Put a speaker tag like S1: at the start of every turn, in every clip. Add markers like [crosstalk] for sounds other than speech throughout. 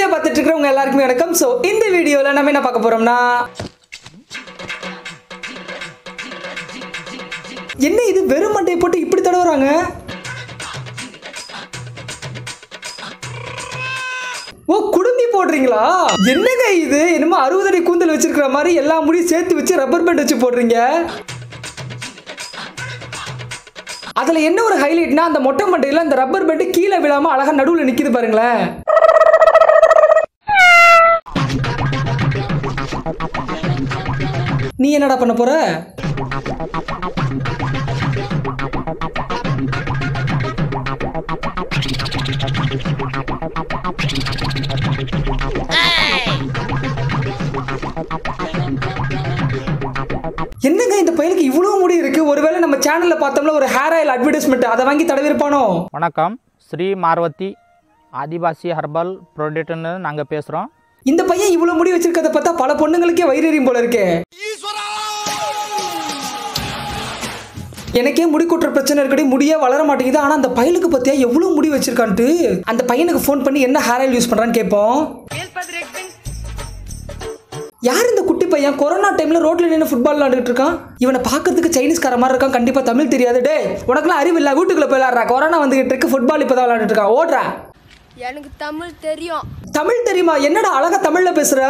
S1: Video பார்த்துட்டு இருக்கிறவங்க எல்லாருக்குமே வணக்கம். ஸோ இந்த வீடியோவில் நம்ம என்ன பார்க்க போறோம்னா என்ன இது? வெறும் மண்டையை போட்டு இப்படி தடவுறாங்க? ஓ குடுமி போடுறீங்களா? என்னங்க இது? என்னமோ அறுபது அடி கூந்தல் வச்சிருக்கிற மாதிரி எல்லா முடியும் சேர்த்து வச்சு ரப்பர் பேண்ட் வச்சு போடுறீங்க. அதுல என்ன ஒரு ஹைலைட்னா அந்த மொட்டை மண்டையில அந்த ரப்பர் பேண்ட் கீழே விழாம அழகா நடுவுல நிக்குது பாருங்களேன். நீ என்னடா பண்ண போற? என்னங்க இந்த பையனுக்கு இவ்வளவு முடி இருக்கு? ஒருவேளை நம்ம சேனல்ல பார்த்தோம்ல ஒரு ஹேர் ஆயில் அட்வர்டைஸ்மெண்ட் அதை வாங்கி தடவிருப்பானோ
S2: வணக்கம். ஸ்ரீ மார்வதி ஆதிவாசி ஹர்பல் ப்ரொடக்ட்னு நாங்கள் பேசுகிறோம்
S1: இந்த பையன் இவ்வளவு முடி வச்சிருக்கத பார்த்தா பல பொண்ணுங்களுக்கே வயிறறியும் போல இருக்கே. எனக்கே முடி கொட்டுற பிரச்சனை இருக்கடி முடியே வளர மாட்டேங்குது. ஆனா அந்த பையனுக்கு பத்தியா எவ்வளவு முடி வச்சிருக்கான்ட்டு? அந்த பையனுக்கு ஃபோன் பண்ணி என்ன ஹேர் ஆயில் யூஸ் பண்றான்னு கேட்போம். யார் இந்த குட்டி பையன்? கொரோனா டைம்ல ரோட்ல நின்று ஃபுட்பால் விளாண்டுட்டு இருக்கான். இவனை பார்க்கறதுக்கு சைனீஸ்கார மாதிரி இருக்கான். கண்டிப்பா தமிழ் தெரியாது. டேய் உனக்குலாம் அறிவு இல்ல. வீட்டுக்குள்ள போய் விளாடுறா. கொரோனா வந்துகிட்டு இருக்கு. ஃபுட்பால் இப்பதான் விளாண்டுட்டு இருக்கான் ஓடுறா.
S3: எனக்கு தமிழ் தெரியும்.
S1: தமிழ் தெரியுமா? என்னடா அழகா தமிழ்ல பேசுற?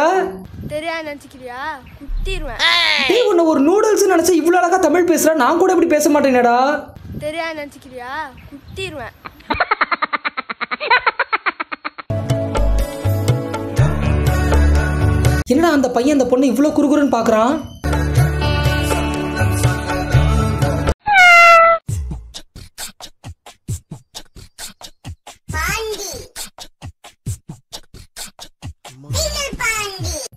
S3: தெரியாது நினச்சிக்கிறியா? குத்திடுவேன்
S1: உன்னை ஒரு நூடுல்ஸ் நினைச்சா இவ்வளவு அழகா தமிழ் பேசுற? நான் கூட இப்படி பேச மாட்டேனேடா.
S3: தெரியாது நினச்சிக்கிறியா? குத்திடுவேன்
S1: என்னடா அந்த பையன் அந்த பொண்ணு இவ்வளவு குறுகுறுன்னு பாக்குறான்?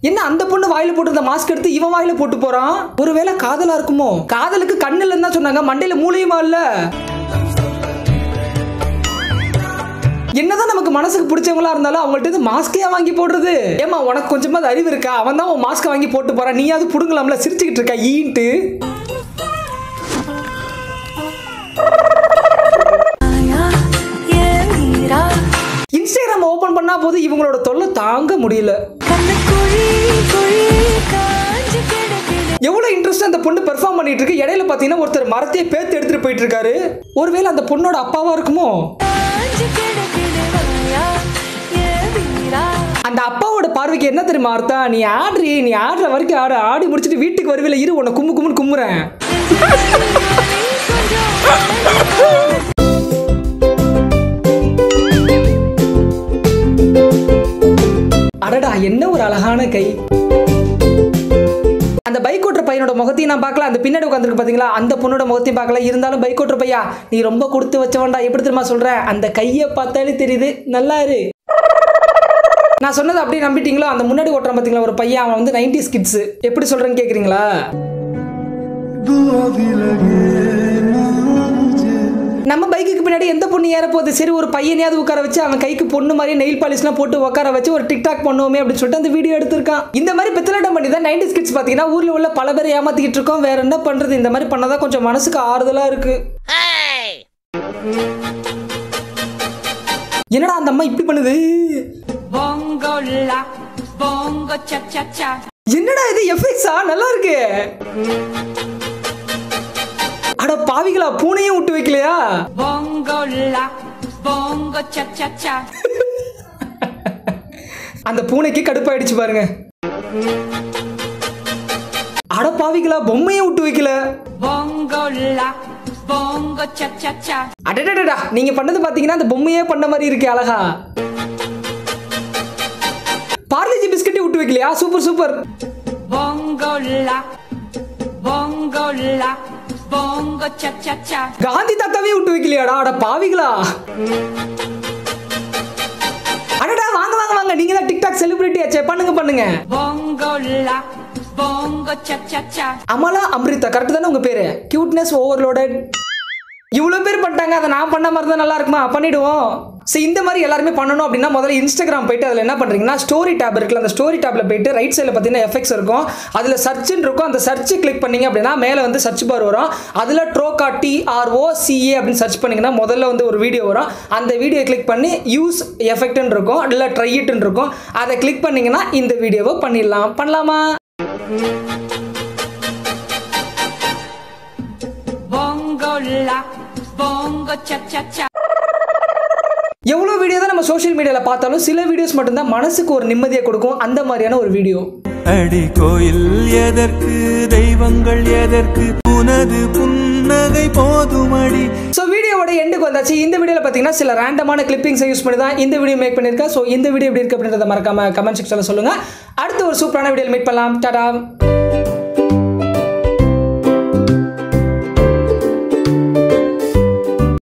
S1: என்ன அந்த பொண்ணு வாயில போட்டிருந்த மாஸ்க் எடுத்து இவன் வாயில போட்டு போறான்? ஒருவேளை காதலா இருக்குமோ? காதலுக்கு கண்ணு இல்லைன்னு தான் சொன்னாங்க. மண்டையில மூளையுமா இல்ல? என்னதான் நமக்கு மனசுக்கு பிடிச்சவங்களா இருந்தாலும் அவங்கள்ட்ட இருந்து மாஸ்கையா வாங்கி போடுறது? ஏமா உனக்கு கொஞ்சமா அறிவு இருக்கா? அவன் தான் உன் மாஸ்க் வாங்கி போட்டு போறான். நீயாவது புடுங்கலாம்ல? சிரிச்சுக்கிட்டு இருக்கா ஈன்ட்டு. ஓப்பன் ஓபன் பண்ணா போது இவங்களோட தொல்லை தாங்க முடியல. எவ்வளவு இன்ட்ரெஸ்ட் அந்த பொண்ணு பெர்ஃபார்ம் பண்ணிட்டு இருக்கு? இடையில பாத்தீங்கன்னா ஒருத்தர் மரத்தையே பேத்து எடுத்துட்டு போயிட்டு இருக்காரு. ஒருவேளை அந்த பொண்ணோட அப்பாவா இருக்குமோ? அந்த அப்பாவோட பார்வைக்கு என்ன தெரியுமா அர்த்தா நீ ஆடுறி நீ ஆடுற வரைக்கும் ஆடு ஆடி முடிச்சிட்டு வீட்டுக்கு வருவில இரு உன்னை கும்பு கும்புன்னு கும்புறேன் [laughs] அடடா என்ன ஒரு அழகான கை. அந்த பைக் ஓட்டுற பையனோட முகத்தையும் நான் பார்க்கல. அந்த பின்னாடி உட்காந்துருக்கு பார்த்தீங்களா அந்த பொண்ணோட முகத்தையும் பார்க்கல. இருந்தாலும் பைக் ஓட்டுற பையா நீ ரொம்ப கொடுத்து வச்சவன்டா எப்படி தெரியுமா சொல்கிற அந்த கையை பார்த்தாலே தெரியுது. நல்லா இரு. நான் சொன்னது அப்படியே நம்பிட்டீங்களோ? அந்த முன்னாடி ஓட்டுறான் பார்த்தீங்களா ஒரு பையன் அவன் வந்து நைன்டி கிட்ஸ் எப்படி சொல்கிறேன்னு கேட்குறீங்களா நம்ம பைக்குக்கு பின்னாடி எந்த பொண்ணு ஏற போகுது? சரி ஒரு பையனையாவது உட்கார வச்சு அவன் கைக்கு பொண்ணு மாதிரி நெயில் பாலிஷ்லாம் போட்டு உட்கார வச்சு ஒரு டிக்டாக் பண்ணுவோமே அப்படின்னு சொல்லிட்டு அந்த வீடியோ எடுத்திருக்கான். இந்த மாதிரி பித்தலாட்டம் பண்ணி தான் நைன்டி கிட்ஸ் பார்த்தீங்கன்னா ஊரில் உள்ள பல பேர் ஏமாத்திக்கிட்டு இருக்கோம். வேற என்ன பண்றது? இந்த மாதிரி பண்ணாதான் கொஞ்சம் மனசுக்கு ஆறுதலா இருக்கு. என்னடா அந்த அம்மா இப்படி பண்ணுது. என்னடா இது? எஃபெக்ட்ஸா நல்லா இருக்கு. பாவிகளா பூனையும் விட்டு வைக்கலையா. அந்த பூனைக்கு கடுப்பாயிடுச்சு பாருங்க. அட பாவிகளா பொம்மையும் விட்டு வைக்கல. அடடடடா நீங்க பண்ணது பாத்தீங்கன்னா அந்த பொம்மையே பண்ண மாதிரி இருக்கு அழகா. பார்லேஜி பிஸ்கட்டே விட்டு வைக்கலையா? Super super.
S4: Bongo la,
S1: Gandhi தாத்தாவே விட்டு வைக்கலையாடா அட பாவிகளா. அடடா வாங்க வாங்க வாங்க நீங்க தான் டிக்டாக் செலிபிரிட்டி ஆச்சே பண்ணுங்க பண்ணுங்க. அமலா அம்ரிதா கரெக்ட் தானே உங்க பேரு? கியூட்னஸ் ஓவர்லோடட் இவ்வளோ பேர் பண்ணிட்டாங்க அதை நான் பண்ண மாதிரி தான் நல்லா இருக்குமா? பண்ணிடுவோம். ஸோ இந்த மாதிரி எல்லாருமே பண்ணணும் அப்படின்னா முதல்ல இன்ஸ்டாகிராம் போயிட்டு அதில் என்ன பண்ணுறீங்கன்னா ஸ்டோரி டேப் இருக்குல்ல அந்த ஸ்டோரி டேப்பில் போயிட்டு ரைட் சைடில் பார்த்தீங்கன்னா எஃபெக்ட்ஸ் இருக்கும். அதில் சர்ச்னு இருக்கும். அந்த சர்ச் கிளிக் பண்ணீங்க அப்படின்னா மேலே வந்து சர்ச் பார் வரும். அதில் ட்ரோகா டிஆர்ஓ சிஏ அப்படின்னு சர்ச் பண்ணிங்கன்னா முதல்ல வந்து ஒரு வீடியோ வரும். அந்த வீடியோ கிளிக் பண்ணி யூஸ் எஃபெக்ட்னு இருக்கும். இல்லை ட்ரை இருக்கும். அதை கிளிக் பண்ணிங்கன்னா இந்த வீடியோவை பண்ணிடலாம். பண்ணலாமா?
S4: Bongo
S1: எவ்வளோ வீடியோ தான் நம்ம சோஷியல் மீடியாவில் பார்த்தாலும் சில வீடியோஸ் மட்டும்தான் மனசுக்கு ஒரு நிம்மதியை கொடுக்கும். அந்த மாதிரியான ஒரு வீடியோ
S5: அடி கோயில் எதற்கு தெய்வங்கள் எதற்கு உனது புன்னகை போதுமடி.
S1: ஸோ வீடியோவோட எண்டுக்கு வந்தாச்சு. இந்த வீடியோவில் பார்த்தீங்கன்னா சில ரேண்டமான கிளிப்பிங்ஸை யூஸ் பண்ணி தான் இந்த வீடியோ மேக் பண்ணியிருக்கேன். ஸோ இந்த வீடியோ எப்படி இருக்கு அப்படின்றத மறக்காம கமெண்ட் செக்ஷனில் சொல்லுங்கள் அடுத்த ஒரு சூப்பரான வீடியோவில் மீட் பண்ணலாம். டாடா